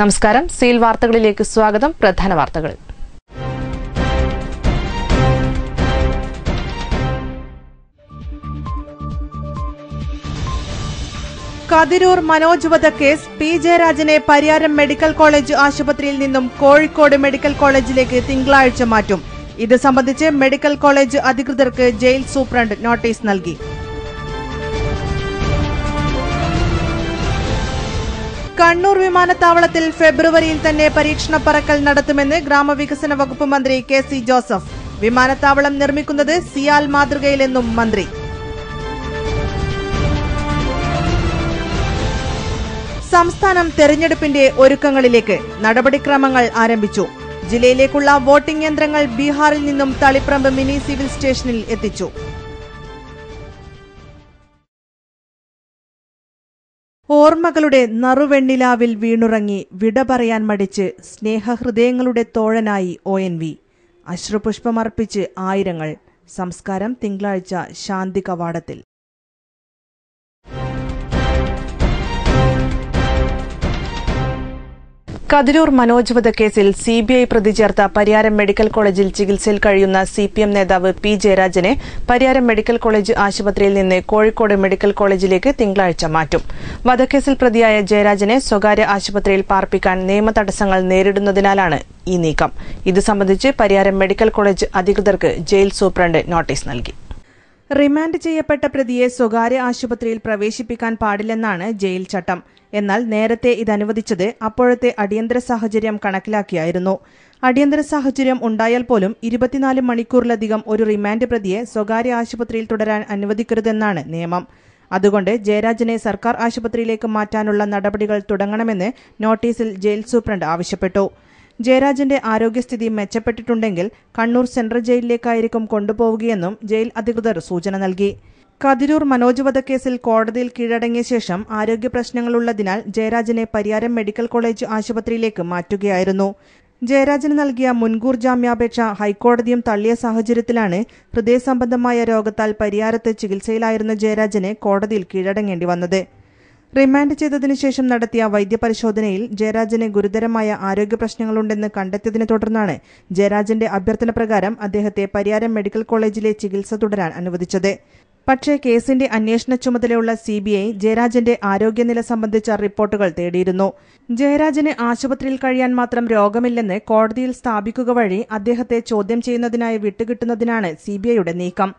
നമസ്കാരം. സീൽ വാർത്തകളിലേക്ക് സ്വാഗതം. പ്രധാന വാർത്തകൾ കതിരൂർ മനോജ് കേസ് പി ജയരാജനെ പരിയാരം മെഡിക്കൽ കോളേജ് ആശുപത്രിയിൽ നിന്നും കോഴിക്കോട് മെഡിക്കൽ കോളേജിലേക്ക് തിങ്കളാഴ്ച മാറ്റും. ഇത് സംബന്ധിച്ച് മെഡിക്കൽ കോളേജ് അധികൃതർക്ക് ജയിൽ സൂപ്രണ്ട് നോട്ടീസ് നൽകി. കണ്ണൂർ വിമാനത്താവളത്തിൽ ഫെബ്രുവരിയിൽ തന്നെ പരീക്ഷണ പറക്കൽ നടത്തുമെന്ന് ഗ്രാമവികസന വകുപ്പ് മന്ത്രി കെ സി ജോസഫ്. വിമാനത്താവളം നിർമ്മിക്കുന്നത് സിയാൽ മാതൃകയിലെന്നും മന്ത്രി. സംസ്ഥാനം തെരഞ്ഞെടുപ്പിന്റെ ഒരുക്കങ്ങളിലേക്ക് നടപടിക്രമങ്ങൾ ആരംഭിച്ചു. ജില്ലയിലേക്കുള്ള വോട്ടിംഗ് യന്ത്രങ്ങൾ ബീഹാറിൽ നിന്നും തളിപ്രമ്പ് മിനി സിവിൽ സ്റ്റേഷനിൽ എത്തിച്ചു. ഓർമ്മകളുടെ നറുവെണ്ണിലാവിൽ വീണുറങ്ങി വിട പറയാൻ മടിച്ച് സ്നേഹഹൃദയങ്ങളുടെ തോഴനായി ഒ എൻ വി. അശ്രുപുഷ്പമർപ്പിച്ച് ആയിരങ്ങൾ. സംസ്കാരം തിങ്കളാഴ്ച ശാന്തി കവാടത്തിൽ കതിരൂർ മനോജ് വധക്കേസിൽ സിബിഐ പ്രതി ചേർത്ത പരിയാരം മെഡിക്കൽ കോളേജിൽ ചികിത്സയിൽ കഴിയുന്ന സിപിഎം നേതാവ് പി ജയരാജനെ പരിയാരം മെഡിക്കൽ കോളേജ് ആശുപത്രിയിൽ നിന്ന് കോഴിക്കോട് മെഡിക്കൽ കോളേജിലേക്ക് തിങ്കളാഴ്ച മാറ്റും. വധക്കേസിൽ പ്രതിയായ ജയരാജനെ സ്വകാര്യ ആശുപത്രിയിൽ പാർപ്പിക്കാൻ നിയമ തടസ്സങ്ങൾ നേരിടുന്നതിനാലാണ് ഈ നീക്കം. ഇത് സംബന്ധിച്ച് പരിയാരം മെഡിക്കൽ കോളേജ് അധികൃതർക്ക് ജയിൽ സൂപ്രണ്ട് നോട്ടീസ് നൽകി. റിമാൻഡ് ചെയ്യപ്പെട്ട പ്രതിയെ സ്വകാര്യ ആശുപത്രിയിൽ പ്രവേശിപ്പിക്കാൻ പാടില്ലെന്നാണ് ജയിൽ ചട്ടം. എന്നാൽ നേരത്തെ ഇത് അനുവദിച്ചത് അപ്പോഴത്തെ അടിയന്തര സാഹചര്യം കണക്കിലാക്കിയായിരുന്നു. അടിയന്തര സാഹചര്യം ഉണ്ടായാൽ പോലും ഇരുപത്തിനാല് മണിക്കൂറിലധികം ഒരു റിമാൻഡ് പ്രതിയെ സ്വകാര്യ ആശുപത്രിയിൽ തുടരാൻ അനുവദിക്കരുതെന്നാണ് നിയമം. അതുകൊണ്ട് ജയരാജനെ സർക്കാർ ആശുപത്രിയിലേക്ക് മാറ്റാനുള്ള നടപടികൾ തുടങ്ങണമെന്ന് നോട്ടീസിൽ ജയിൽ സൂപ്രണ്ട് ആവശ്യപ്പെട്ടു. ജയരാജന്റെ ആരോഗ്യസ്ഥിതി മെച്ചപ്പെട്ടിട്ടുണ്ടെങ്കിൽ കണ്ണൂർ സെൻട്രൽ ജയിലിലേക്കായിരിക്കും കൊണ്ടുപോവുകയെന്നും ജയിൽ അധികൃതർ സൂചന നൽകി. കതിരൂർ മനോജ് വധക്കേസിൽ കോടതിയിൽ കീഴടങ്ങിയ ശേഷം ആരോഗ്യ പ്രശ്നങ്ങളുള്ളതിനാൽ ജയരാജനെ പരിയാരം മെഡിക്കൽ കോളേജ് ആശുപത്രിയിലേക്ക് മാറ്റുകയായിരുന്നു. ജയരാജന് നൽകിയ മുൻകൂർ ജാമ്യാപേക്ഷ ഹൈക്കോടതിയും തള്ളിയ സാഹചര്യത്തിലാണ് ഹൃദയസംബന്ധമായ രോഗത്താൽ പരിയാരത്ത് ചികിത്സയിലായിരുന്ന ജയരാജനെ കോടതിയിൽ കീഴടങ്ങേണ്ടി വന്നത്. റിമാൻഡ് ചെയ്തതിനു ശേഷം നടത്തിയ വൈദ്യപരിശോധനയിൽ ജയരാജന് ഗുരുതരമായ ആരോഗ്യ പ്രശ്നങ്ങളുണ്ടെന്ന് കണ്ടെത്തിയതിനെ തുടർന്നാണ് ജയരാജന്റെ അഭ്യർത്ഥന പ്രകാരം അദ്ദേഹത്തെ പരിയാരം മെഡിക്കൽ കോളേജിലെ ചികിത്സ തുടരാൻ അനുവദിച്ചത്. പക്ഷേ കേസിന്റെ അന്വേഷണ ചുമതലയുള്ള സി ബി ഐ ജയരാജന്റെ ആരോഗ്യനില സംബന്ധിച്ച റിപ്പോർട്ടുകൾ തേടിയിരുന്നു. ജയരാജന് ആശുപത്രിയിൽ കഴിയാൻ മാത്രം രോഗമില്ലെന്ന് കോടതിയിൽ സ്ഥാപിക്കുക വഴി അദ്ദേഹത്തെ ചോദ്യം ചെയ്യുന്നതിനായി വിട്ടുകിട്ടുന്നതിനാണ് സി ബി ഐയുടെ നീക്കം.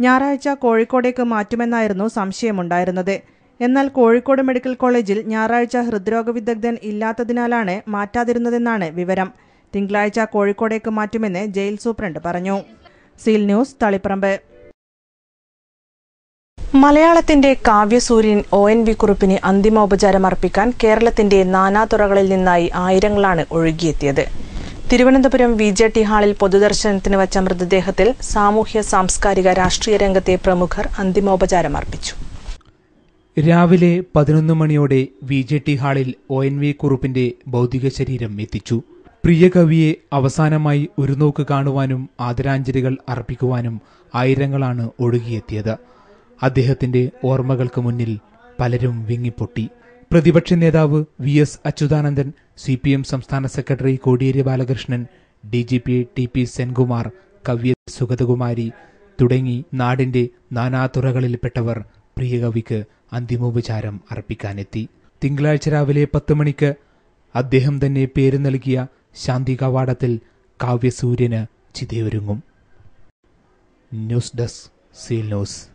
ഞായറാഴ്ച കോഴിക്കോടേക്ക് മാറ്റുമെന്നായിരുന്നു സംശയമുണ്ടായിരുന്നത്. എന്നാൽ കോഴിക്കോട് മെഡിക്കൽ കോളേജിൽ ഞായറാഴ്ച ഹൃദ്രോഗ വിദഗ്ധൻ ഇല്ലാത്തതിനാലാണ് മാറ്റാതിരുന്നതെന്നാണ് വിവരം. തിങ്കളാഴ്ച കോഴിക്കോടേക്ക് മാറ്റുമെന്ന് ജയിൽ സൂപ്രണ്ട് പറഞ്ഞു. Seal news Taliparamba. മലയാളത്തിന്റെ കാവ്യസൂര്യൻ ഒ എൻ വി കുറുപ്പിന് അന്തിമോപചാരം അർപ്പിക്കാൻ കേരളത്തിന്റെ നാനാതുറകളിൽ നിന്നായി ആയിരങ്ങളാണ് ഒഴുകിയെത്തിയത്. തിരുവനന്തപുരം വി ജെ ടി ഹാളിൽ പൊതുദർശനത്തിന് വച്ച മൃതദേഹത്തിൽ സാമൂഹ്യ സാംസ്കാരിക രാഷ്ട്രീയ രംഗത്തെ പ്രമുഖർ അന്തിമോപചാരം അർപ്പിച്ചു. രാവിലെ പതിനൊന്ന് മണിയോടെ വി ജെ ടി ഹാളിൽ ഒ എൻ വി കുറുപ്പിന്റെ ഭൗതിക ശരീരം എത്തിച്ചു. പ്രിയ കവിയെ അവസാനമായി ഒരു നോക്ക് കാണുവാനും ആദരാഞ്ജലികൾ അർപ്പിക്കുവാനും ആയിരങ്ങളാണ് ഒഴുകിയെത്തിയത്. അദ്ദേഹത്തിന്റെ ഓർമ്മകൾക്ക് മുന്നിൽ പലരും വിങ്ങിപ്പൊട്ടി. പ്രതിപക്ഷ നേതാവ് V S Achuthanandan C P M സംസ്ഥാന secretary Kodiyeri Balakrishnan D G P T P Senkumar Kavya Sugathakumari തുടങ്ങി നാടിന്റെ നാനാതുറകളിൽപ്പെട്ടവർ പ്രിയകവിക്ക് അന്തിമോപചാരം അർപ്പിക്കാനെത്തി. തിങ്കളാഴ്ച രാവിലെ പത്ത് മണിക്ക് അദ്ദേഹം തന്നെ പേര് നൽകിയ ശാന്തി കവാടത്തിൽ കാവ്യസൂര്യന് ചിതയൊരുങ്ങും. News desk seal news.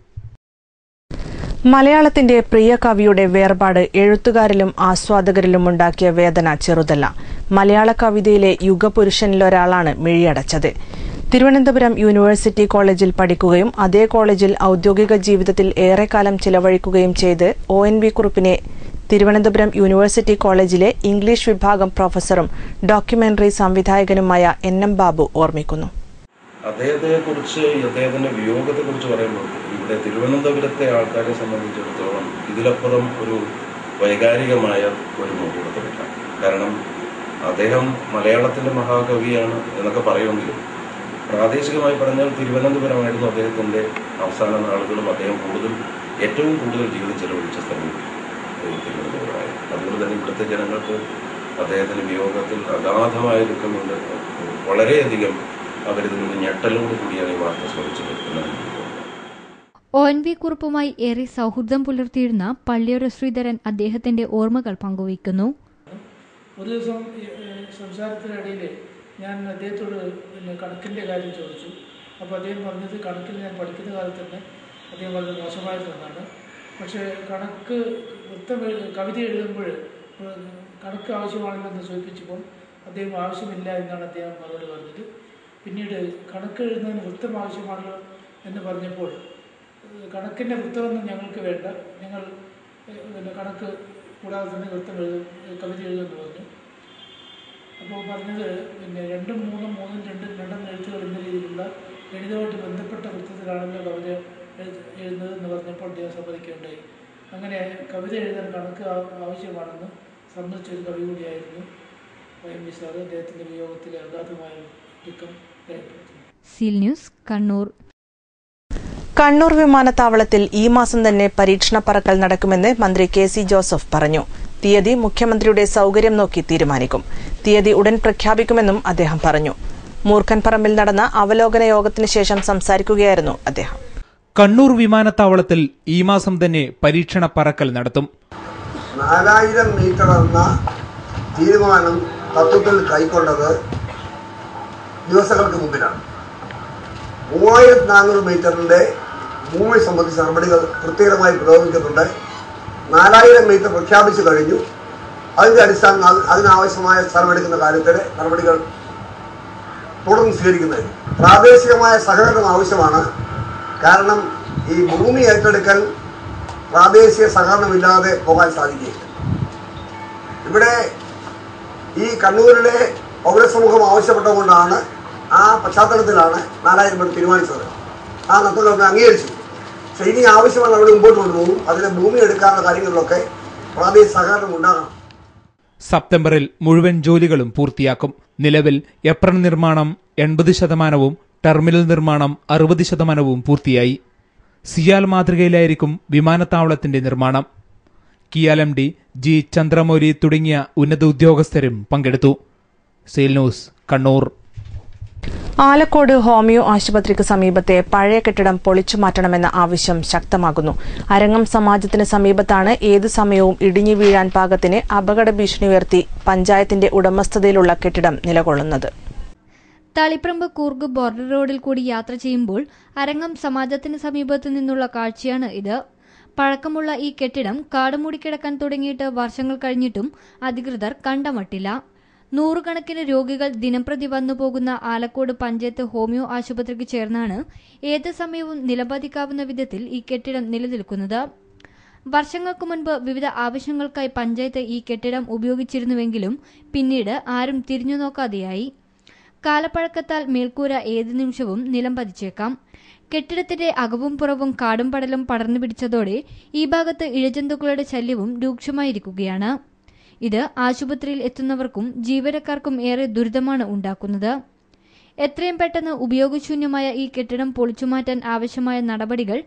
മലയാളത്തിന്റെ പ്രിയ കവിയുടെ വേർപാട് എഴുത്തുകാരിലും ആസ്വാദകരിലും ഉണ്ടാക്കിയ വേദന ചെറുതല്ല. മലയാള കവിതയിലെ യുഗപുരുഷനിലൊരാളാണ് മിഴിയടച്ചത്. തിരുവനന്തപുരം യൂണിവേഴ്സിറ്റി കോളേജിൽ പഠിക്കുകയും അതേ കോളേജിൽ ഔദ്യോഗിക ജീവിതത്തിൽ ഏറെക്കാലം ചിലവഴിക്കുകയും ചെയ്ത് ഒ എൻ വി കുറുപ്പിനെ തിരുവനന്തപുരം യൂണിവേഴ്സിറ്റി കോളേജിലെ ഇംഗ്ലീഷ് വിഭാഗം പ്രൊഫസറും ഡോക്യുമെന്ററി സംവിധായകനുമായ എൻ എം ബാബു ഓർമ്മിക്കുന്നു. അദ്ദേഹത്തെ അദ്ദേഹത്തിന്റെ വിയോഗത്തെക്കുറിച്ച് വിയോഗത്തെ കുറിച്ച് പറയുമ്പോൾ ഇവിടെ തിരുവനന്തപുരത്തെ ആൾക്കാരെ സംബന്ധിച്ചിടത്തോളം ഇതിലപ്പുറം ഒരു വൈകാരികമായ ഒരു മുഹൂർത്തമില്ല. കാരണം അദ്ദേഹം മലയാളത്തിന്റെ മഹാകവിയാണ് എന്നൊക്കെ പറയുമെങ്കിലും പ്രാദേശികമായി പറഞ്ഞാൽ തിരുവനന്തപുരമായിരുന്നു അദ്ദേഹത്തിന്റെ അവസാന നാളുകളും അദ്ദേഹം കൂടുതൽ ഏറ്റവും കൂടുതൽ ജീവിതം ചെലവഴിച്ച സ്ഥലം തിരുവനന്തപുരമായിരുന്നു. അതുകൊണ്ട് തന്നെ ഇവിടുത്തെ ജനങ്ങൾക്ക് അദ്ദേഹത്തിന്റെ വിയോഗത്തിൽ അഗാധമായ ദുഃഖമുണ്ട്. വളരെയധികം നിന്ന് ഞെട്ടലോട് കൂടിയാണ് ഈ വാർത്ത ശ്രമിച്ചത് എന്നാണ് ഒ എൻ വി കുറുപ്പുമായി ഏറെ സൗഹൃദം പുലർത്തിയിരുന്ന പള്ളിയോര ശ്രീധരൻ അദ്ദേഹത്തിന്റെ ഓർമ്മകൾ പങ്കുവയ്ക്കുന്നു. ഒരു ദിവസം സംസാരത്തിനിടയിൽ ഞാൻ അദ്ദേഹത്തോട് പിന്നെ കണക്കിന്റെ കാര്യം ചോദിച്ചു. അപ്പോൾ അദ്ദേഹം പറഞ്ഞത് കണക്കിൽ ഞാൻ പഠിക്കുന്ന കാലത്ത് തന്നെ അദ്ദേഹം വളരെ മോശമായിരുന്നെന്നാണ് പക്ഷേ കണക്ക് വൃത്തം കവിത എഴുതുമ്പോൾ കണക്ക് ആവശ്യമാണല്ലോ എന്ന് സൂചിപ്പിച്ചപ്പോൾ അദ്ദേഹം ആവശ്യമില്ല എന്നാണ് അദ്ദേഹം മറുപടി പറഞ്ഞത്. പിന്നീട് കണക്ക് എഴുതുന്നതിന് വൃത്തം ആവശ്യമാണല്ലോ എന്ന് പറഞ്ഞപ്പോൾ കണക്കിന്റെ വൃത്തമൊന്നും ഞങ്ങൾക്ക് വേണ്ട. ഞങ്ങൾ പിന്നെ കണക്ക് കൂടാതെ തന്നെ വൃത്തം എഴുതും കവിത എഴുതുമെന്ന് പറഞ്ഞു. അപ്പോൾ പറഞ്ഞത് പിന്നെ രണ്ടും മൂന്നും മൂന്നും രണ്ടും രണ്ടും എഴുത്തുകൾ എന്ന രീതിയിലുള്ള ഗണിതമായിട്ട് ബന്ധപ്പെട്ട വൃത്തത്തിലാണല്ലോ കവിത എഴുത എഴുതുന്നത് എന്ന് പറഞ്ഞപ്പോൾ അദ്ദേഹം സമ്മതിക്കുകയുണ്ടായി. അങ്ങനെ കവിത എഴുതാൻ കണക്ക് ആവശ്യമാണെന്ന് സമ്മതിച്ചൊരു കവി കൂടിയായിരുന്നു. വൈ എം വി സാറ് അദ്ദേഹത്തിന്റെ വിയോഗത്തിലെ അഗാധമായ ദുഃഖം സീൽ ന്യൂസ് കണ്ണൂർ. കണ്ണൂർ വിമാനത്താവളത്തിൽ ഈ മാസം തന്നെ പരീക്ഷണ പറക്കൽ നടക്കുമെന്ന് മന്ത്രി കെ സി ജോസഫ് പറഞ്ഞു. തീയതി മുഖ്യമന്ത്രിയുടെ സൌകര്യം നോക്കി തീരുമാനിക്കും. തീയതി ഉടൻ പ്രഖ്യാപിക്കുമെന്നും അദ്ദേഹം പറഞ്ഞു. മൂർഖൻപറമ്പിൽ നടന്ന അവലോകന യോഗത്തിന് ശേഷം സംസാരിക്കുകയായിരുന്നു അദ്ദേഹം. കണ്ണൂർ വിമാനത്താവളത്തിൽ ഈ മാസം തന്നെ പരീക്ഷണ പറക്കൽ നടത്തും. നാലായിരം മീറ്റർ എന്ന തീരുമാനം തത്വത്തിൽ കൈക്കൊണ്ടത് ദിവസങ്ങൾക്ക് മുമ്പിലാണ്. മൂവായിരത്തി നാനൂറ് മീറ്ററിന്റെ ഭൂമി സംബന്ധിച്ച നടപടികൾ പ്രത്യേകമായി പുരോഗമിക്കുന്നുണ്ട്. നാലായിരം മീറ്റർ പ്രഖ്യാപിച്ചു കഴിഞ്ഞു. അതിന്റെ അടിസ്ഥാനം അത് അതിനാവശ്യമായ സ്ഥലമെടുക്കുന്ന കാര്യത്തിൽ നടപടികൾ തുടർന്ന് സ്വീകരിക്കുന്നത്. പ്രാദേശികമായ സഹകരണം ആവശ്യമാണ്. കാരണം ഈ ഭൂമി ഏറ്റെടുക്കൽ പ്രാദേശിക സഹകരണമില്ലാതെ പോകാൻ സാധിക്കുകയില്ല. ഇവിടെ ഈ കണ്ണൂരിലെ പൗരസമൂഹം ആവശ്യപ്പെട്ടുകൊണ്ടാണ് ആ പശ്ചാത്തലത്തിലാണ് നാലായിരം പേർ തീരുമാനിച്ചത്. ആ നത്തലൊക്കെ അംഗീകരിച്ചു. പക്ഷെ ഇനി ആവശ്യമാണ് അവിടെ മുമ്പോട്ട് കൊണ്ടുപോകും. അതിന് ഭൂമി എടുക്കാനുള്ള കാര്യങ്ങളിലൊക്കെ പ്രാദേശിക സഹകരണം ഉണ്ടാകണം. സെപ്റ്റംബറിൽ മുഴുവൻ ജോലികളും പൂർത്തിയാക്കും. നിലവിൽ എപ്രൺ നിർമ്മാണം എൺപത് ശതമാനവും ടെർമിനൽ നിർമ്മാണം അറുപത് ശതമാനവും പൂർത്തിയായി. സിയാൽ മാതൃകയിലായിരിക്കും വിമാനത്താവളത്തിന്റെ നിർമ്മാണം. KIAL M D G Chandramouli തുടങ്ങിയ ഉന്നത ഉദ്യോഗസ്ഥരും പങ്കെടുത്തു. Seal news Kannur. Alakode homeo ആശുപത്രിക്ക് സമീപത്തെ പഴയ കെട്ടിടം പൊളിച്ചു മാറ്റണമെന്ന ആവശ്യം ശക്തമാകുന്നു. അരങ്ങം സമാജത്തിന് സമീപത്താണ് ഏതു സമയവും ഇടിഞ്ഞു വീഴാൻ പാകത്തിന് അപകട ഭീഷണി ഉയർത്തി പഞ്ചായത്തിന്റെ ഉടമസ്ഥതയിലുള്ള കെട്ടിടം നിലകൊള്ളുന്നത്. തളിപ്രമ്പ് കൂർഗ് ബോർഡർ റോഡിൽ കൂടി യാത്ര ചെയ്യുമ്പോൾ അരങ്ങം സമാജത്തിന് സമീപത്തു നിന്നുള്ള കാഴ്ചയാണ് ഇത്. പഴക്കമുള്ള ഈ കെട്ടിടം കാടുമൂടിക്കിടക്കാൻ തുടങ്ങിയിട്ട് വർഷങ്ങൾ കഴിഞ്ഞിട്ടും അധികൃതർ കണ്ടമട്ടില്ല. നൂറുകണക്കിന് രോഗികൾ ദിനംപ്രതി വന്നുപോകുന്ന ആലക്കോട് പഞ്ചായത്ത് ഹോമിയോ ആശുപത്രിക്ക് ചേർന്നാണ് ഏത് സമയവും നിലംപതിക്കാവുന്ന വിധത്തിൽ ഈ കെട്ടിടം നിലനിൽക്കുന്നത്. വർഷങ്ങൾക്ക് മുൻപ് വിവിധ ആവശ്യങ്ങൾക്കായി പഞ്ചായത്ത് ഈ കെട്ടിടം ഉപയോഗിച്ചിരുന്നുവെങ്കിലും പിന്നീട് ആരും തിരിഞ്ഞു നോക്കാതെയായി. കാലപ്പഴക്കത്താൽ മേൽക്കൂര ഏതു നിമിഷവും നിലം പതിച്ചേക്കാം. കെട്ടിടത്തിന്റെ അകവും പുറവും കാടും പടലും പടർന്നു പിടിച്ചതോടെ ഈ ഭാഗത്ത് ഇഴജന്തുക്കളുടെ ശല്യവും രൂക്ഷമായിരിക്കുകയാണ്. ഇത് ആശുപത്രിയിൽ എത്തുന്നവർക്കും ജീവനക്കാർക്കും ഏറെ ദുരിതമാണ് ഉണ്ടാക്കുന്നത്. എത്രയും പെട്ടെന്ന് ഉപയോഗശൂന്യമായ ഈ കെട്ടിടം പൊളിച്ചുമാറ്റാൻ ആവശ്യമായ നടപടികൾ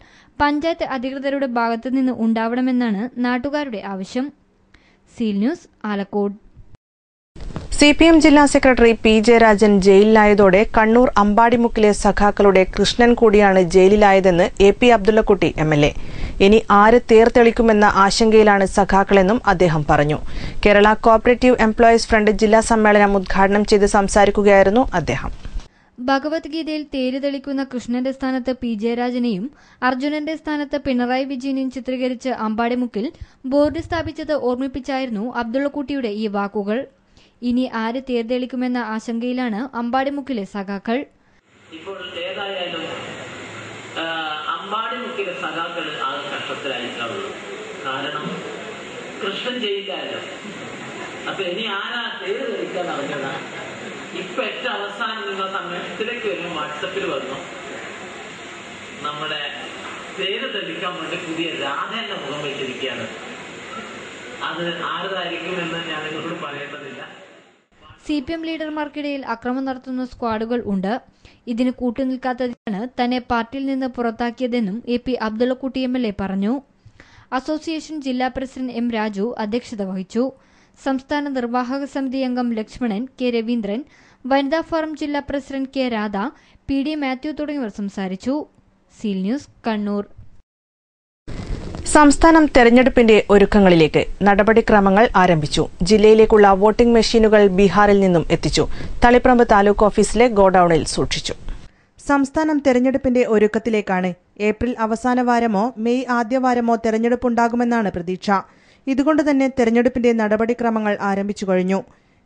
പഞ്ചായത്ത് അധികൃതരുടെ ഭാഗത്തുനിന്ന് ഉണ്ടാവണമെന്നാണ് നാട്ടുകാരുടെ ആവശ്യം. Seal news Alakode. C P M ജില്ലാ സെക്രട്ടറി പി ജയരാജൻ ജയിലിലായതോടെ കണ്ണൂർ അമ്പാടിമുക്കിലെ സഖാക്കളുടെ കൃഷ്ണൻ കൂടിയാണ് ജയിലിലായതെന്ന് A P Abdullakutty M L A. ഇനി ആര് തേർത്തെളിക്കുമെന്ന ആശങ്കയിലാണ് സഖാക്കളെന്നും അദ്ദേഹം പറഞ്ഞു. കേരള കോപ്പറേറ്റീവ് എംപ്ലോയീസ് ഫ്രണ്ട് ജില്ലാ സമ്മേളനം ഉദ്ഘാടനം ചെയ്ത് സംസാരിക്കുകയായിരുന്നു അദ്ദേഹം. ഭഗവത്ഗീതയിൽ തേര് തെളിക്കുന്ന കൃഷ്ണന്റെ സ്ഥാനത്ത് പി. ജയരാജനെയും അർജുനന്റെ സ്ഥാനത്ത് പിണറായി വിജയനെയും ചിത്രീകരിച്ച് അമ്പാടിമുക്കിൽ ബോർഡ് സ്ഥാപിച്ചത് ഓർമ്മിപ്പിച്ചായിരുന്നു അബ്ദുള്ളക്കുട്ടിയുടെ ഈ വാക്കുകൾ. ഇനി ആര് തേർതെളിക്കുമെന്ന ആശങ്കയിലാണ് അമ്പാടിമുക്കിലെ സഖാക്കൾ. ഇപ്പോൾ ഏതായാലും അമ്പാടിമുക്കിലെ സഖാക്കൾ ആ കഷ്ടത്തിലായിരിക്കാവുള്ളൂ കാരണം കൃഷ്ണൻ ചെയ്യില്ലല്ലോ അപ്പൊ ഇനി ആരാ ഏത് ധരിക്കാൻ അറിഞ്ഞതാ ഇപ്പൊ ഏറ്റവും അവസാനം നിങ്ങൾ സമയത്തിലേക്ക് വരുമ്പോൾ വാട്സപ്പിൽ വന്നു. നമ്മുടെ പേര് ധരിക്കാൻ വേണ്ടി പുതിയ രാധേന്റെ മുഖം വെച്ചിരിക്കുകയാണ്. അത് ആരതായിരിക്കും എന്ന് ഞാൻ നിങ്ങളോട് പറയേണ്ടതില്ല. സി പി എം ലീഡർമാർക്കിടയിൽ അക്രമം നടത്തുന്ന സ്ക്വാഡുകൾ ഉണ്ട്. ഇതിന് കൂട്ടുനിൽക്കാത്തതിനാണ് തന്നെ പാർട്ടിയിൽ നിന്ന് പുറത്താക്കിയതെന്നും A P Abdullakutty M L A പറഞ്ഞു. അസോസിയേഷൻ ജില്ലാ പ്രസിഡന്റ് എം രാജു അധ്യക്ഷത വഹിച്ചു. സംസ്ഥാന നിർവാഹക സമിതി അംഗം ലക്ഷ്മണൻ കെ രവീന്ദ്രൻ വനിതാ ഫോറം ജില്ലാ president K Radha P D Mathew തുടങ്ങിയവർ സംസാരിച്ചു. Seal news Kannur. സംസ്ഥാനം തെരഞ്ഞെടുപ്പിന്റെ ഒരുക്കങ്ങളിലേക്ക് നടപടിക്രമങ്ങൾ ആരംഭിച്ചു. ജില്ലയിലേക്കുള്ള വോട്ടിംഗ് മെഷീനുകൾ ബീഹാറിൽ നിന്നും എത്തിച്ചു. തളിപ്രമ്പ് താലൂക്ക് ഓഫീസിലെ ഗോഡൌണിൽ സൂക്ഷിച്ചു. സംസ്ഥാനം തെരഞ്ഞെടുപ്പിന്റെ ഒരുക്കത്തിലേക്കാണ് ഏപ്രിൽ അവസാന വാരമോ മെയ് ആദ്യവാരമോ തെരഞ്ഞെടുപ്പുണ്ടാകുമെന്നാണ് പ്രതീക്ഷ. ഇതുകൊണ്ട് തന്നെ തെരഞ്ഞെടുപ്പിന്റെ നടപടിക്രമങ്ങൾ ആരംഭിച്ചു കഴിഞ്ഞു.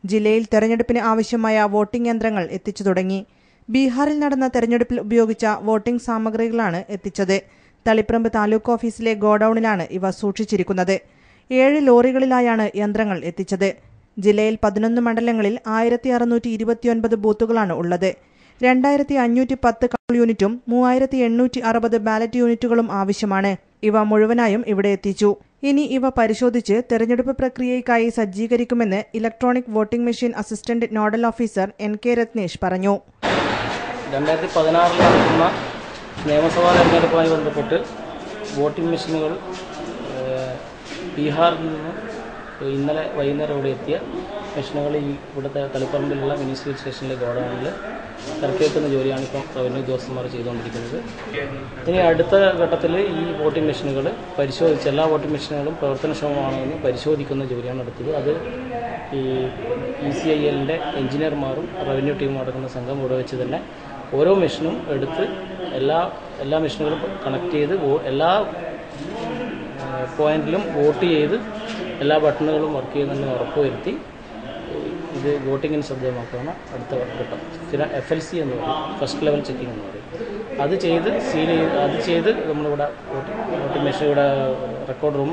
ജില്ലയിൽ തെരഞ്ഞെടുപ്പിന് ആവശ്യമായ വോട്ടിംഗ് യന്ത്രങ്ങൾ എത്തിച്ചു തുടങ്ങി. ബീഹാറിൽ നടന്ന തെരഞ്ഞെടുപ്പിൽ ഉപയോഗിച്ച വോട്ടിംഗ് സാമഗ്രികളാണ് എത്തിച്ചത്. തളിപ്പറമ്പ് താലൂക്ക് ഓഫീസിലെ ഗോഡൌണിലാണ് ഇവ സൂക്ഷിച്ചിരിക്കുന്നത്. ഏഴ് ലോറികളിലായാണ് യന്ത്രങ്ങൾ എത്തിച്ചത്. ജില്ലയിൽ പതിനൊന്ന് മണ്ഡലങ്ങളിൽ ആയിരത്തി അറുന്നൂറ്റി ഇരുപത്തിയൊൻപത് ബൂത്തുകളാണ് ഉള്ളത്. രണ്ടായിരത്തി അഞ്ഞൂറ്റി പത്ത് കൗൾ യൂണിറ്റും മൂവായിരത്തി എണ്ണൂറ്റി അറുപത് ബാലറ്റ് യൂണിറ്റുകളും ആവശ്യമാണ്. ഇവ മുഴുവനായും ഇവിടെ എത്തിച്ചു. ഇനി ഇവ പരിശോധിച്ച് തെരഞ്ഞെടുപ്പ് പ്രക്രിയയ്ക്കായി സജ്ജീകരിക്കുമെന്ന് electronic voting machine assistant nodal officer N K Ratnesh പറഞ്ഞു. രണ്ടായിരത്തി പതിനാറിൽ നിയമസഭാ തെരഞ്ഞെടുപ്പുമായി ബന്ധപ്പെട്ട് വോട്ടിംഗ് മെഷീനുകൾ ബീഹാറിൽ നിന്ന് ഇന്നലെ വൈകുന്നേരം ഇവിടെ എത്തിയ മെഷീനുകൾ ഈ ഇവിടുത്തെ തളിപ്പറമ്പിലുള്ള മിനിസ്ട്രി സ്റ്റേഷനിലെ ഗോഡൗണിൽ ഇറക്കിയെത്തുന്ന ജോലിയാണ് ഇപ്പം റവന്യൂ ഉദ്യോഗസ്ഥന്മാർ ചെയ്തുകൊണ്ടിരിക്കുന്നത്. ഇനി അടുത്ത ഘട്ടത്തിൽ ഈ വോട്ടിംഗ് മെഷീനുകൾ പരിശോധിച്ച് എല്ലാ വോട്ടിംഗ് മെഷീനുകളും പ്രവർത്തനക്ഷമമാണോ എന്ന് പരിശോധിക്കുന്ന ജോലിയാണ് അടുത്തത് അത് ഈ ഇ സി ഐ എല്ലിന്റെ എഞ്ചിനീയർമാരും റവന്യൂ ടീമും അടങ്ങുന്ന സംഘം ഇവിടെ വെച്ച് തന്നെ ഓരോ മെഷീനും എടുത്ത് എല്ലാ എല്ലാ മെഷീനുകളും കണക്ട് ചെയ്ത് എല്ലാ പോയിന്റിലും വോട്ട് ചെയ്ത് എല്ലാ ബട്ടണുകളും വർക്ക് ചെയ്യുന്നതെന്ന് ഉറപ്പുവരുത്തി ഇത് വോട്ടിങ്ങിന് ശ്രദ്ധേയമാക്കുകയാണ് അടുത്ത ഘട്ടം. സ്ഥിര എഫ് എൽ സി എന്ന് പറയും ഫസ്റ്റ് ലെവൽ ചെക്കിംഗ് എന്ന് പറയും. അത് ചെയ്ത് സീൽ ചെയ്ത് അത് ചെയ്ത് നമ്മളിവിടെ വോട്ടിംഗ് മെഷീൻ ഇവിടെ റെക്കോർഡ് റൂം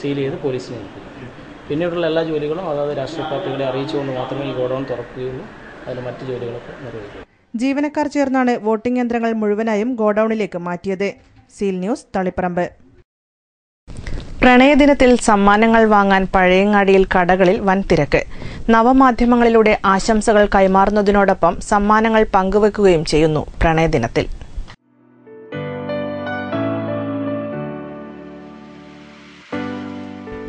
സീൽ ചെയ്ത് പോലീസിനെ ഏൽപ്പിക്കും. പിന്നീടുള്ള എല്ലാ ജോലികളും അതായത് രാഷ്ട്രീയ പാർട്ടികളെ അറിയിച്ചുകൊണ്ട് മാത്രമേ ഈ ഗോഡൗൺ തുറക്കുകയുള്ളൂ. അതിൽ മറ്റ് ജോലികളൊക്കെ നിർവഹിക്കും ജീവനക്കാർ ചേർന്നാണ് വോട്ടിംഗ് യന്ത്രങ്ങൾ മുഴുവനായും ഗോഡൌണിലേക്ക് മാറ്റിയത്. Seal news Taliparamba. പ്രണയദിനത്തിൽ സമ്മാനങ്ങൾ വാങ്ങാൻ പഴയങ്ങാടിയിൽ കടകളിൽ വൻ തിരക്ക്. നവമാധ്യമങ്ങളിലൂടെ ആശംസകൾ കൈമാറുന്നതിനോടൊപ്പം സമ്മാനങ്ങൾ പങ്കുവെക്കുകയും ചെയ്യുന്നു പ്രണയദിനത്തിൽ.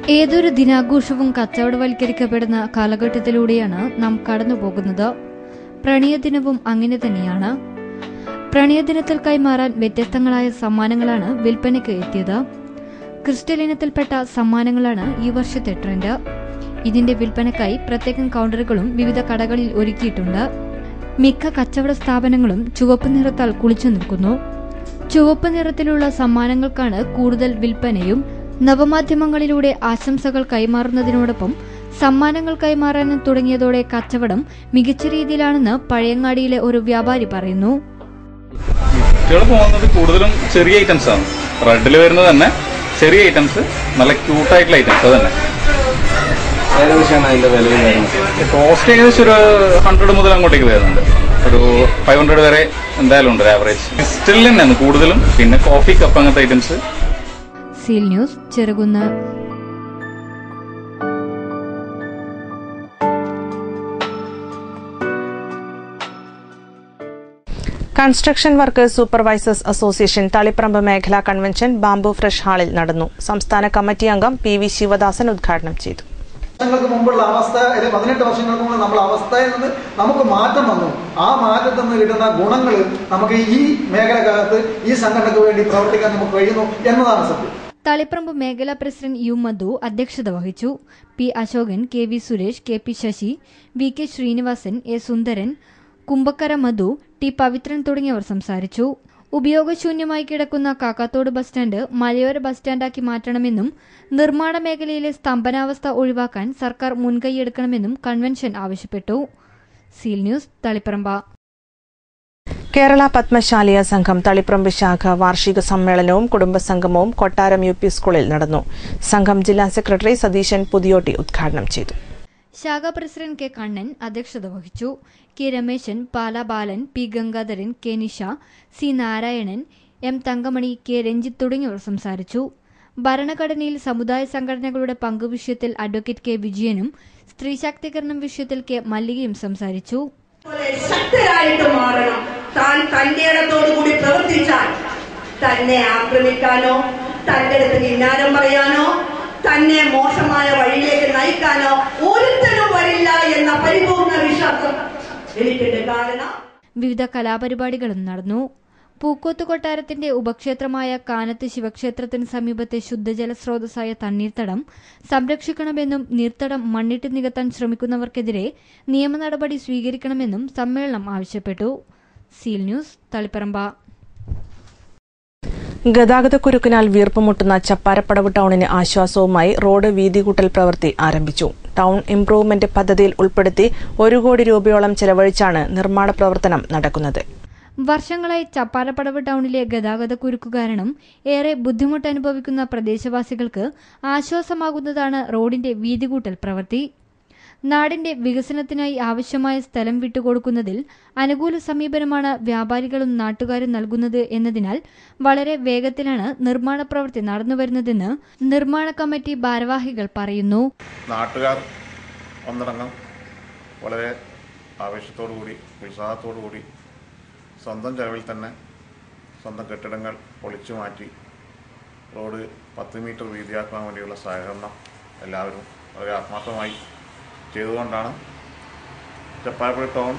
ഏതൊരു ദിനാഘോഷവും കച്ചവടവൽക്കരിക്കപ്പെടുന്ന കാലഘട്ടത്തിലൂടെയാണ് നാം കടന്നുപോകുന്നത്. പ്രണയദിനവും അങ്ങനെ തന്നെയാണ്. പ്രണയദിനത്തിൽ കൈമാറാൻ വ്യത്യസ്തങ്ങളായ സമ്മാനങ്ങളാണ് വിൽപ്പനയ്ക്ക് എത്തിയത്. ക്രിസ്റ്റൽ ഇനത്തിൽപ്പെട്ട സമ്മാനങ്ങളാണ് ഈ വർഷത്തെ ട്രെൻഡ്. ഇതിന്റെ വിൽപ്പനയ്ക്കായി പ്രത്യേകം കൗണ്ടറുകളും വിവിധ കടകളിൽ ഒരുക്കിയിട്ടുണ്ട്. മിക്ക കച്ചവട സ്ഥാപനങ്ങളും ചുവപ്പ് നിറത്താൽ കുളിച്ചു നിൽക്കുന്നു. ചുവപ്പ് നിറത്തിലുള്ള സമ്മാനങ്ങൾക്കാണ് കൂടുതൽ വിൽപ്പനയും നവമാധ്യമങ്ങളിലൂടെ ആശംസകൾ കൈമാറുന്നതിനോടൊപ്പം സമ്മാനങ്ങൾ കൈമാറാൻ തുടങ്ങിയതോടെ കച്ചവടം മികച്ച രീതിയിലാണെന്ന് പഴയങ്ങാടിയിലെ ഒരു വ്യാപാരി പറയുന്നു. കുട്ടികൾ പോകുന്നത് കൂടുതലും ചെറിയ ഐറ്റംസ് ആണ്. റെഡിൽ വരുന്നത് തന്നെ ചെറിയ ഐറ്റംസ് നല്ല ക്യൂട്ടായിട്ടുള്ള ഐറ്റംസ് തന്നെ. അതിന്റെ വിലയും കോസ്റ്റ് ഏകദേശം ഒരു ഹൺഡ്രഡ് മുതൽ അങ്ങോട്ടേക്ക് വരുന്നുണ്ട്. ഒരു ഫൈവ് ഹൺഡ്രഡ് വരെ എന്തായാലും ഉണ്ട് ആവറേജ് സ്റ്റിൽ തന്നെയാണ് കൂടുതലും. പിന്നെ കോഫി കപ്പ് അങ്ങനത്തെ items seal news Cherukunnu. Construction workers supervisors association Taliparamba മേഖലാ കൺവെൻഷൻ ബാംബു ഫ്രഷ് ഹാളിൽ നടന്നു. സംസ്ഥാന കമ്മിറ്റി അംഗം പി വി ശിവദാസൻ ഉദ്ഘാടനം ചെയ്തു. വർഷങ്ങൾക്ക് മുമ്പുള്ള അവസ്ഥ അല്ലെങ്കിൽ പതിനെട്ട് വർഷങ്ങൾക്ക് മുമ്പ് നമ്മളെ അവസ്ഥയിൽ നിന്ന് നമുക്ക് മാറ്റം വന്നു. ആ മാറ്റത്തിൽ നിന്ന് കിട്ടുന്ന ഗുണങ്ങൾ നമുക്ക് ഈ മേഖലക്കകത്ത് ഈ സംഘടനയ്ക്ക് വേണ്ടി പ്രവർത്തിക്കാൻ നമുക്ക് കഴിയുന്നു എന്നതാണ് സത്യം. തളിപ്പറമ്പ് മേഖലാ പ്രസിഡന്റ് യു മധു അധ്യക്ഷത വഹിച്ചു. P Ashokan K V Suresh K P Sasi V K Sreenivasan A Sundaran Kumbakkara Madhu T Pavithran തുടങ്ങിയവർ സംസാരിച്ചു. ഉപയോഗശൂന്യമായി കിടക്കുന്ന കാക്കാത്തോട് ബസ് സ്റ്റാൻഡ് മലയോര ബസ് സ്റ്റാൻഡാക്കി മാറ്റണമെന്നും നിർമ്മാണ മേഖലയിലെ സ്തംഭനാവസ്ഥ ഒഴിവാക്കാൻ സർക്കാർ മുൻകൈയെടുക്കണമെന്നും കൺവെൻഷൻ ആവശ്യപ്പെട്ടു. Seal news Taliparamba. കേരള പത്മശാലിയ സംഘം തളിപ്പറമ്പ് ശാഖ വാർഷിക സമ്മേളനവും കുടുംബസംഗമവും കൊട്ടാരം യു പി സ്കൂളിൽ നടന്നു. സംഘം ജില്ലാ സെക്രട്ടറി സതീശൻ പുതിയോട്ടി ഉദ്ഘാടനം ചെയ്തു. ശാഖാ പ്രസിഡന്റ് കെ കണ്ണൻ അധ്യക്ഷത വഹിച്ചു. K Rameshan Pala Balan P Gangadharan K Nisha C Narayanan M Thankamani K Ranjith തുടങ്ങിയവർ സംസാരിച്ചു. ഭരണഘടനയിൽ സമുദായ സംഘടനകളുടെ പങ്ക് വിഷയത്തിൽ അഡ്വക്കേറ്റ് കെ വിജയനും സ്ത്രീ ശാക്തീകരണം വിഷയത്തിൽ കെ മല്ലികയും സംസാരിച്ചു. താൻ കൂടി പ്രവർത്തിച്ചാൽ തന്നെ ആക്രമിക്കാനോ തന്റെ അടുത്ത് നിന്നാനം പറയാനോ തന്നെ മോശമായ വഴിയിലേക്ക് നയിക്കാനോ എന്ന പരിപൂർണ വിശ്വാസം എനിക്കുണ്ട് കാരണം വിവിധ കലാപരിപാടികളും നടന്നു. പൂക്കോത്ത് കൊട്ടാരത്തിന്റെ ഉപക്ഷേത്രമായ കാനത്ത് ശിവക്ഷേത്രത്തിന് സമീപത്തെ ശുദ്ധജല സ്രോതസ്സായ തണ്ണീർത്തടം സംരക്ഷിക്കണമെന്നും നീർത്തടം മണ്ണിട്ട് നികത്താൻ ശ്രമിക്കുന്നവർക്കെതിരെ നിയമ നടപടി സ്വീകരിക്കണമെന്നും സമ്മേളനം ആവശ്യപ്പെട്ടു. Seal news Taliparamba. ഗതാഗതക്കുരുക്കിനാൽ വീർപ്പുമുട്ടുന്ന ചപ്പാരപ്പടവ് ടൗണിന് ആശ്വാസവുമായി റോഡ് വീതികൂട്ടൽ പ്രവൃത്തി ആരംഭിച്ചു. ടൗൺ ഇംപ്രൂവ്മെന്റ് പദ്ധതിയിൽ ഉൾപ്പെടുത്തി ഒരു കോടി രൂപയോളം ചെലവഴിച്ചാണ് നിർമ്മാണ പ്രവർത്തനം നടക്കുന്നത്. വർഷങ്ങളായി ചപ്പാരപ്പടവ് ടൗണിലെ ഗതാഗതക്കുരുക്കു കാരണം ഏറെ ബുദ്ധിമുട്ടനുഭവിക്കുന്ന പ്രദേശവാസികൾക്ക് ആശ്വാസമാകുന്നതാണ് റോഡിന്റെ വീതികൂട്ടൽ പ്രവൃത്തി. നാടിന്റെ വികസനത്തിനായി ആവശ്യമായ സ്ഥലം വിട്ടുകൊടുക്കുന്നതിൽ അനുകൂല സമീപനമാണ് വ്യാപാരികളും നാട്ടുകാരും നൽകുന്നത് എന്നതിനാൽ വളരെ വേഗത്തിലാണ് നിർമ്മാണ പ്രവൃത്തി നടന്നുവരുന്നതെന്ന് നിർമ്മാണ കമ്മിറ്റി ഭാരവാഹികൾ പറയുന്നു. നാട്ടുകാർ ഒന്നടങ്കം വളരെ ആവേശത്തോടുകൂടി ഉത്സാഹത്തോടു കൂടി സ്വന്തം ചെലവിൽ തന്നെ സ്വന്തം കെട്ടിടങ്ങൾ പൊളിച്ചു മാറ്റി റോഡ് പത്ത് മീറ്റർ വീതിയാക്കാൻ വേണ്ടിയുള്ള സഹകരണം എല്ലാവരും വളരെ ആത്മാർത്ഥമായി ചെയ്തുകൊണ്ടാണ് ചപ്പാരപ്പുഴ ടൗൺ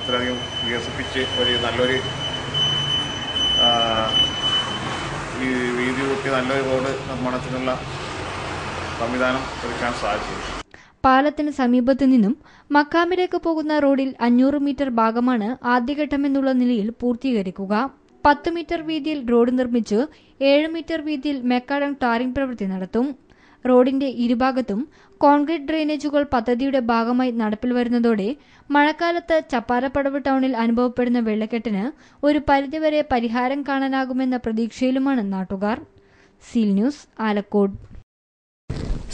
ഇത്രയധികം വികസിപ്പിച്ച് ഒരു നല്ലൊരു ഈ വീതി കൂട്ടി നല്ലൊരു റോഡ് നിർമ്മാണത്തിനുള്ള സംവിധാനം ഒരുക്കാൻ സാധിച്ചു. പാലത്തിന് സമീപത്തു നിന്നും മക്കാമിലേക്ക് പോകുന്ന റോഡിൽ അഞ്ഞൂറ് മീറ്റർ ഭാഗമാണ് ആദ്യഘട്ടമെന്നുള്ള നിലയിൽ പൂർത്തീകരിക്കുക. പത്ത് മീറ്റർ വീതിയിൽ റോഡ് നിർമ്മിച്ച് ഏഴ് മീറ്റർ വീതിയിൽ മെക്കാഡം ടാറിംഗ് പ്രവൃത്തി നടത്തും. റോഡിന്റെ ഇരുഭാഗത്തും കോൺക്രീറ്റ് ഡ്രെയിനേജുകൾ പദ്ധതിയുടെ ഭാഗമായി നടപ്പിൽ വരുന്നതോടെ മഴക്കാലത്ത് ചപ്പാരപ്പടവ് ടൗണിൽ അനുഭവപ്പെടുന്ന വെള്ളക്കെട്ടിന് ഒരു പരിധിവരെ പരിഹാരം കാണാനാകുമെന്ന പ്രതീക്ഷയിലുമാണ് നാട്ടുകാർ. Seal news Alakode.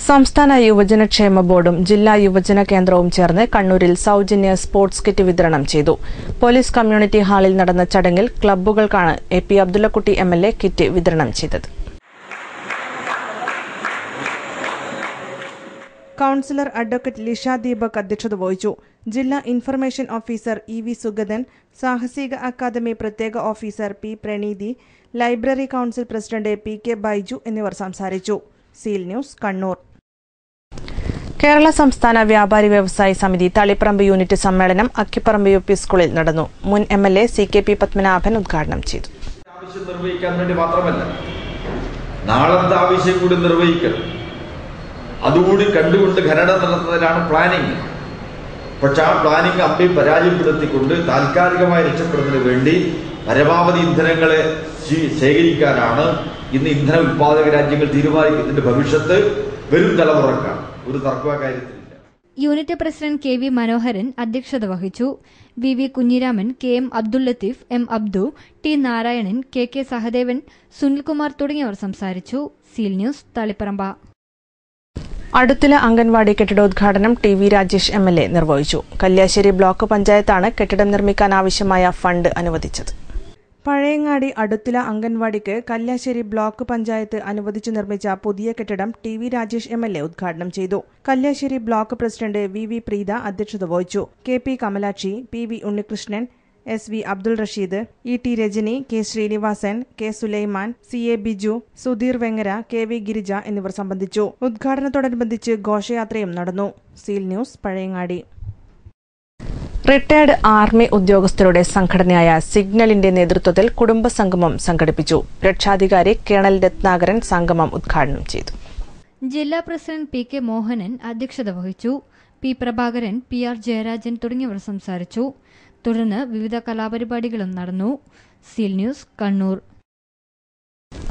സംസ്ഥാന യുവജനക്ഷേമ ബോർഡും ജില്ലാ യുവജന കേന്ദ്രവും ചേർന്ന് കണ്ണൂരിൽ സൌജന്യ സ്പോർട്സ് കിറ്റ് വിതരണം ചെയ്തു. പോലീസ് കമ്മ്യൂണിറ്റി ഹാളിൽ നടന്ന ചടങ്ങിൽ ക്ലബ്ബുകൾക്കാണ് A P Abdullakutty M L A kit വിതരണം ചെയ്തത്. കൌൺസിലർ അഡ്വക്കേറ്റ് ലിഷ ദീപക് അധ്യക്ഷത വഹിച്ചു. ജില്ലാ information officer E V Sugathan സാഹസിക അക്കാദമി പ്രത്യേക officer P Praneethi library council president P K Baiju എന്നിവർ സംസാരിച്ചു. Seal news Kannur. കേരള സംസ്ഥാന വ്യാപാരി വ്യവസായി സമിതി തളിപ്പറമ്പ് യൂണിറ്റ് സമ്മേളനം അക്കിപ്പറമ്പ് യു പി സ്കൂളിൽ നടന്നു. മുൻ M L A C K P Padmanabhan ഉദ്ഘാടനം ചെയ്തു. ആവശ്യം നിർവഹിക്കാൻ വേണ്ടി മാത്രമല്ല നാളത്തെ ആവശ്യം കൂടി നിർവഹിക്കണം അതുകൂടി കണ്ടുകൊണ്ട് ഖനനം നടത്തുന്നതിനാണ് പ്ലാനിങ് പക്ഷെ ആ പ്ലാനിങ് അമ്പി പരാജയപ്പെടുത്തിക്കൊണ്ട് താൽക്കാലികമായി രക്ഷപ്പെടുന്നതിന് വേണ്ടി പരമാവധി ഇന്ധനങ്ങളെ ശേഖരിക്കാനാണ് ഇന്ന് ഇന്ധന ഉത്പാദക രാജ്യങ്ങൾ തീരുമാനിക്കുന്നതിന്റെ ഭവിഷ്യത്ത് വരും തലമുറക്കാണ്. ഒരു തർക്ക unit president K V Manoharan അധ്യക്ഷത വഹിച്ചു. V V Kunhiraman K M Abdul Latheef M Abdu T Narayanan K K Sahadevan Sunilkumar തുടങ്ങിയവർ സംസാരിച്ചു. Seal news Taliparamba. Aduthila anganwadi കെട്ടിടോദ്ഘാടനം T V Rajesh M L A നിർവഹിച്ചു. കല്യാശ്ശേരി ബ്ലോക്ക് പഞ്ചായത്താണ് കെട്ടിടം നിർമ്മിക്കാൻ ആവശ്യമായ ഫണ്ട് അനുവദിച്ചത്. പഴയങ്ങാടി അടുത്തില അംഗൻവാടിക്ക് കല്യാശ്ശേരി ബ്ലോക്ക് പഞ്ചായത്ത് അനുവദിച്ചു നിർമ്മിച്ച പുതിയ കെട്ടിടം T V Rajesh M L A ഉദ്ഘാടനം ചെയ്തു. Kalliasseri block president V V Preetha അധ്യക്ഷത വഹിച്ചു. K P Kamalakshi P V Unnikrishnan S V Abdul Rasheed E T Rajani K Srinivasan K Sulaiman C A Biju Sudheer Vengara K V Girija എന്നിവർ സംബന്ധിച്ചു. ഉദ്ഘാടനത്തോടനുബന്ധിച്ച് ഘോഷയാത്രയും നടന്നു. Seal news Pazhayangadi. Retired army ഉദ്യോഗസ്ഥരുടെ സംഘടനയായ സിഗ്നലിന്റെ നേതൃത്വത്തിൽ കുടുംബസംഗമം സംഘടിപ്പിച്ചു. രക്ഷാധികാരി കേണൽ രത്നാകരൻ സംഗമം ഉദ്ഘാടനം ചെയ്തു. ജില്ലാ പ്രസിഡന്റ് പി കെ മോഹനൻ അധ്യക്ഷത വഹിച്ചു. P Prabhakaran P R Jayarajan തുടങ്ങിയവർ സംസാരിച്ചു. തുടർന്ന് വിവിധ കലാപരിപാടികളും നടന്നു. Seal news Kannur.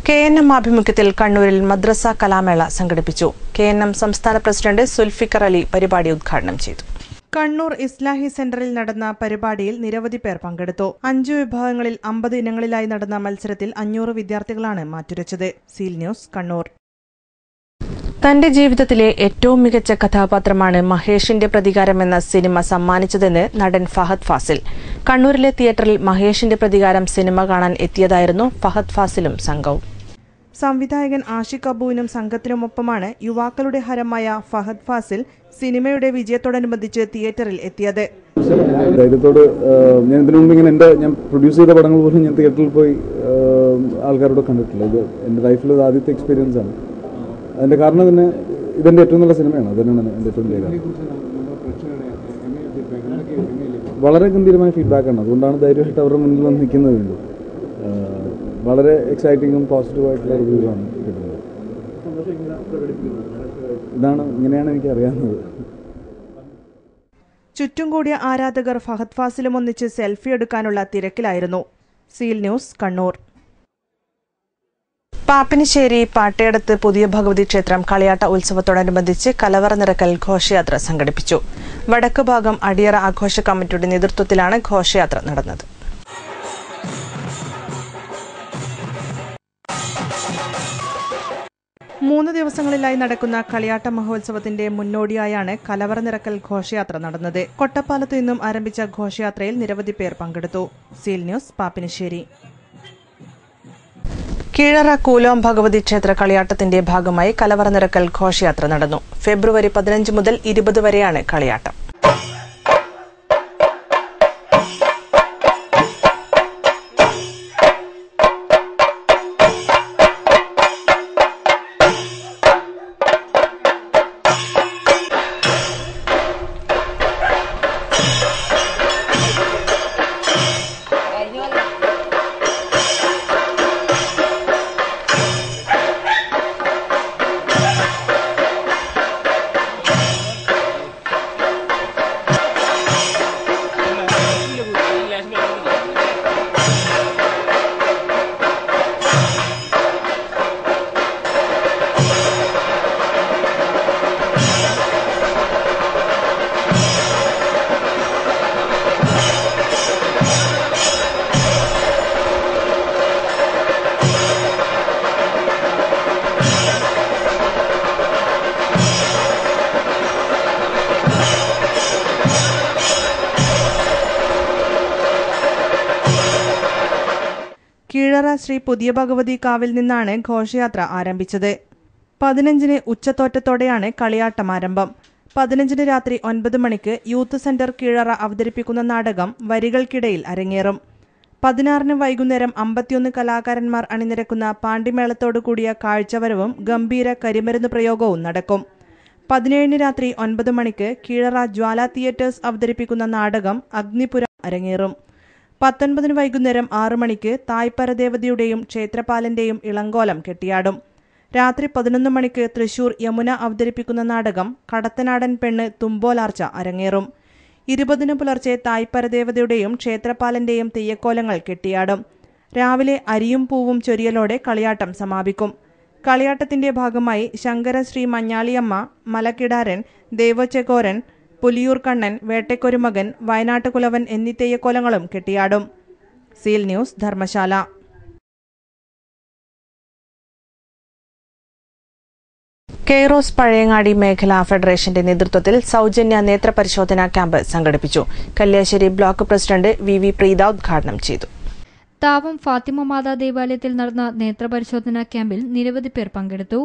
K N M ആഭിമുഖ്യത്തിൽ കണ്ണൂരിൽ മദ്രസ കലാമേള സംഘടിപ്പിച്ചു. കെ എൻ എം സംസ്ഥാന പ്രസിഡന്റ് സുൽഫിക്കർ അലി പരിപാടി ഉദ്ഘാടനം ചെയ്തു. കണ്ണൂർ ഇസ്ലാഹി സെന്ററിൽ നടന്ന പരിപാടിയിൽ നിരവധി പേർ പങ്കെടുത്തു. അഞ്ചു വിഭാഗങ്ങളിൽ അമ്പത് ഇനങ്ങളിലായി നടന്ന മത്സരത്തിൽ അഞ്ഞൂറ് വിദ്യാർത്ഥികളാണ് മാറ്റുരച്ചത്. Seal news Kannur. തന്റെ ജീവിതത്തിലെ ഏറ്റവും മികച്ച കഥാപാത്രമാണ് മഹേഷിന്റെ പ്രതികാരം എന്ന സിനിമ സമ്മാനിച്ചതെന്ന് നടൻ ഫഹദ് ഫാസിൽ. കണ്ണൂരിലെ തിയേറ്ററിൽ മഹേഷിന്റെ പ്രതികാരം സിനിമ കാണാൻ എത്തിയതായിരുന്നു ഫഹദ് ഫാസിലും സംഘവും. സംവിധായകൻ ആഷിഖ് അബുവിനും സംഘത്തിനുമൊപ്പമാണ് യുവാക്കളുടെ ഹരമായ ഫഹദ് ഫാസിൽ സിനിമയുടെ വിജയത്തോടനുബന്ധിച്ച് തിയേറ്ററിൽ എത്തിയത്. ധൈര്യത്തോട് ഞാൻ ഇതിനു മുമ്പ് ഇങ്ങനെ എന്റെ ഞാൻ പ്രൊഡ്യൂസ് ചെയ്ത പടങ്ങൾ പോലും ഞാൻ തിയേറ്ററിൽ പോയി ആൾക്കാരോട് കണ്ടിട്ടില്ല. ഇത് എന്റെ ലൈഫിൽ ആദ്യത്തെ എക്സ്പീരിയൻസ് ആണ്. അതിന്റെ കാരണം തന്നെ ഇതെന്റെ ഏറ്റവും നല്ല സിനിമയാണ്. അത് തന്നെയാണ് എന്റെ ഏറ്റവും വലിയ വളരെ ഗംഭീരമായ ഫീഡ്ബാക്കാണ് അതുകൊണ്ടാണ് ധൈര്യമായിട്ട് അവരുടെ മുന്നിൽ വന്ന് നിൽക്കുന്നത് വേണ്ടു. വളരെ എക്സൈറ്റിങ്ങും പോസിറ്റീവായിട്ടുള്ള ആണ് കിട്ടുന്നത്. ഇതാണ് ഇങ്ങനെയാണ് എനിക്ക് അറിയാവുന്നത്. ചുറ്റും കൂടിയ ആരാധകർ ഫഹദ് ഫാസിലും ഒന്നിച്ച് സെൽഫി എടുക്കാനുള്ള തിരക്കിലായിരുന്നു. Seal news Kannur. പാപ്പിനിശ്ശേരി പാട്ടയടത്ത് പുതിയ ഭഗവതി ക്ഷേത്രം കളിയാട്ട ഉത്സവത്തോടനുബന്ധിച്ച് കലവറ നിറക്കൽ ഘോഷയാത്ര സംഘടിപ്പിച്ചു. വടക്ക് ഭാഗം അടിയറ ആഘോഷ കമ്മിറ്റിയുടെ നേതൃത്വത്തിലാണ് ഘോഷയാത്ര നടന്നത്. മൂന്ന് ദിവസങ്ങളിലായി നടക്കുന്ന കളിയാട്ട മഹോത്സവത്തിന്റെ മുന്നോടിയായാണ് കലവറ നിറക്കൽ ഘോഷയാത്ര നടന്നത്. കൊട്ടപ്പാലത്തു നിന്നും ആരംഭിച്ച ഘോഷയാത്രയിൽ നിരവധി പേർ പങ്കെടുത്തു. Seal news Pappinissery. Keezhara Koolom Bhagavathi ക്ഷേത്ര കളിയാട്ടത്തിന്റെ ഭാഗമായി കലവറ നിരക്കൽ ഘോഷയാത്ര നടന്നു. ഫെബ്രുവരി പതിനഞ്ച് മുതൽ ഇരുപത് വരെയാണ് കളിയാട്ടം. കീഴറ ശ്രീ പുതിയ ഭഗവതി കാവിൽ നിന്നാണ് ഘോഷയാത്ര ആരംഭിച്ചത്. പതിനഞ്ചിന് ഉച്ചത്തോറ്റത്തോടെയാണ് കളിയാട്ടം ആരംഭം. പതിനഞ്ചിന് രാത്രി ഒൻപത് മണിക്ക് യൂത്ത് സെന്റർ കീഴറ അവതരിപ്പിക്കുന്ന നാടകം വരികൾക്കിടയിൽ അരങ്ങേറും. പതിനാറിന് വൈകുന്നേരം അമ്പത്തിയൊന്ന് കലാകാരന്മാർ അണിനിരക്കുന്ന പാണ്ടിമേളത്തോടു കൂടിയ കാഴ്ചവരവും ഗംഭീര കരിമരുന്ന് പ്രയോഗവും നടക്കും. പതിനേഴിന് രാത്രി ഒൻപത് മണിക്ക് കീഴറ ജ്വാല തിയേറ്റേഴ്സ് അവതരിപ്പിക്കുന്ന നാടകം അഗ്നിപുരം അരങ്ങേറും. പത്തൊൻപതിന് വൈകുന്നേരം ആറു മണിക്ക് തായ്പരദേവതയുടെയും ക്ഷേത്രപാലന്റെയും ഇളങ്കോലം കെട്ടിയാടും. രാത്രി പതിനൊന്ന് മണിക്ക് തൃശൂർ യമുന അവതരിപ്പിക്കുന്ന നാടകം കടത്തനാടൻ പെണ്ണ് തുമ്പോലാർച്ച അരങ്ങേറും. ഇരുപതിന് പുലർച്ചെ തായ്പരദേവതയുടെയും ക്ഷേത്രപാലന്റെയും തെയ്യക്കോലങ്ങൾ കെട്ടിയാടും. രാവിലെ അരിയും പൂവും ചൊരിയലോടെ കളിയാട്ടം സമാപിക്കും. കളിയാട്ടത്തിന്റെ ഭാഗമായി ശങ്കര ശ്രീ മഞ്ഞാളിയമ്മ മലക്കിടാരൻ ദേവചെകോരൻ പുലിയൂർ കണ്ണൻ വേട്ടക്കൊരുമകൻ വയനാട്ടുകുലവൻ എന്നീ തെയ്യക്കോലങ്ങളും കെട്ടിയാടും. Seal news Dharmasala. Kairos Pazhayangadi മേഖലാ ഫെഡറേഷന്റെ നേതൃത്വത്തിൽ സൗജന്യ നേത്രപരിശോധനാ ക്യാമ്പ് സംഘടിപ്പിച്ചു. Kalliasseri block president V V Preetha ഉദ്ഘാടനം ചെയ്തു. താവം ഫാത്തിമ മാതാ ദേവാലയത്തിൽ നടന്ന നേത്രപരിശോധനാ ക്യാമ്പിൽ നിരവധി പേർ പങ്കെടുത്തു.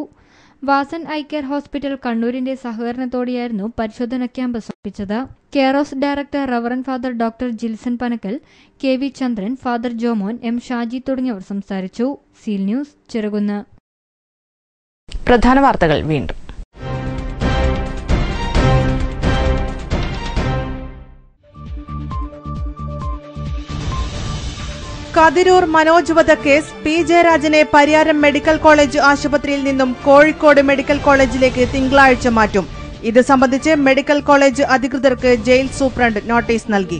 വാസൻ ഐ കെയർ ഹോസ്പിറ്റൽ കണ്ണൂരിന്റെ സഹകരണത്തോടെയായിരുന്നു പരിശോധന ക്യാമ്പ് സംഘടിപ്പിച്ചത്. Kairos director reverend father doctor Jilson Panakkal K V Chandran father Jomon M Shaji തുടങ്ങിയവർ സംസാരിച്ചു. Seal news Cherukunnu. പ്രധാന വാർത്തകൾ വീണ്ടും. കതിരൂർ മനോജ് വധക്കേസ് പി ജയരാജനെ പരിയാരം മെഡിക്കൽ കോളേജ് ആശുപത്രിയിൽ നിന്നും കോഴിക്കോട് മെഡിക്കൽ കോളേജിലേക്ക് തിങ്കളാഴ്ച മാറ്റും. ഇത് സംബന്ധിച്ച് മെഡിക്കൽ കോളേജ് അധികൃതർക്ക് ജയിൽ സൂപ്രണ്ട് നോട്ടീസ് നൽകി.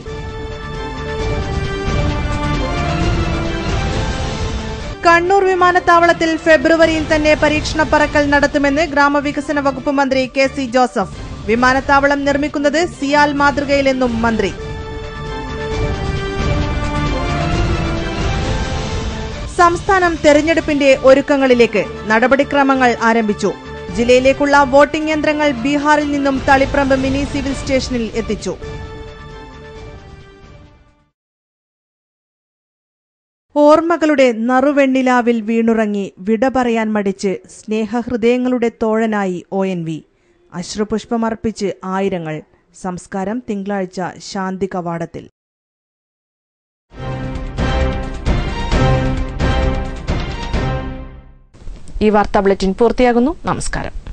കണ്ണൂർ വിമാനത്താവളത്തിൽ ഫെബ്രുവരിയിൽ തന്നെ പരീക്ഷണ പറക്കൽ നടത്തുമെന്ന് ഗ്രാമവികസന വകുപ്പ് മന്ത്രി കെ സി ജോസഫ്. വിമാനത്താവളം നിർമ്മിക്കുന്നത് സിയാൽ മാതൃകയിലെന്നും മന്ത്രി. സംസ്ഥാനം തെരഞ്ഞെടുപ്പിന്റെ ഒരുക്കങ്ങളിലേക്ക് നടപടിക്രമങ്ങൾ ആരംഭിച്ചു. ജില്ലയിലേക്കുള്ള വോട്ടിംഗ് യന്ത്രങ്ങൾ ബീഹാറിൽ നിന്നും തളിപ്രമ്പ് മിനി സിവിൽ സ്റ്റേഷനിൽ എത്തിച്ചു. ഓർമ്മകളുടെ നറുവെണ്ണിലാവിൽ വീണുറങ്ങി വിട പറയാൻ മടിച്ച് സ്നേഹഹൃദയങ്ങളുടെ തോഴനായി ഒ എൻ വി. അശ്രുപുഷ്പമർപ്പിച്ച് ആയിരങ്ങൾ. സംസ്കാരം തിങ്കളാഴ്ച ശാന്തി കവാടത്തിൽ ഈ വാർത്താ ബുള്ളറ്റിൻ പൂർത്തിയാകുന്നു. നമസ്കാരം.